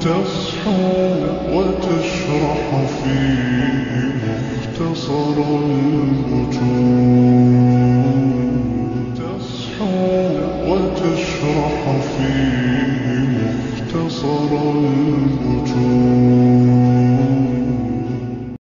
تصحو وتشرح فيه مختصر الوجود. تصحو وتشرح فيه مختصر